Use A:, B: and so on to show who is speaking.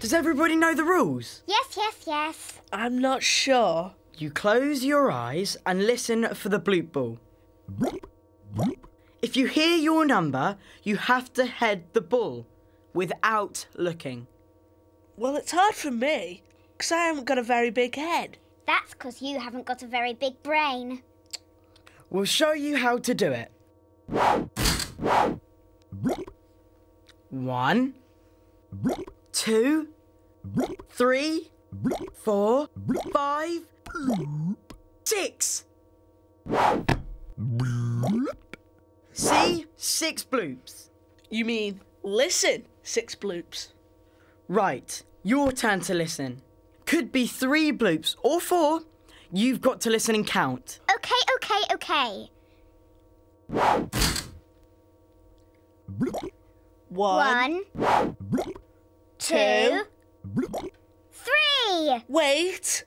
A: Does everybody know the rules?
B: Yes, yes, yes.
C: I'm not sure.
A: You close your eyes and listen for the bloop ball. If you hear your number, you have to head the ball without looking.
C: Well, it's hard for me, 'cause I haven't got a very big head.
B: That's 'cause you haven't got a very big brain.
A: We'll show you how to do it. One, two, three, four, five, six. See? Six bloops.
C: You mean listen, six bloops.
A: Right, your turn to listen. Could be three bloops or four. You've got to listen and count.
B: Okay, okay, okay.
C: One,
B: One, two, three.
C: Wait.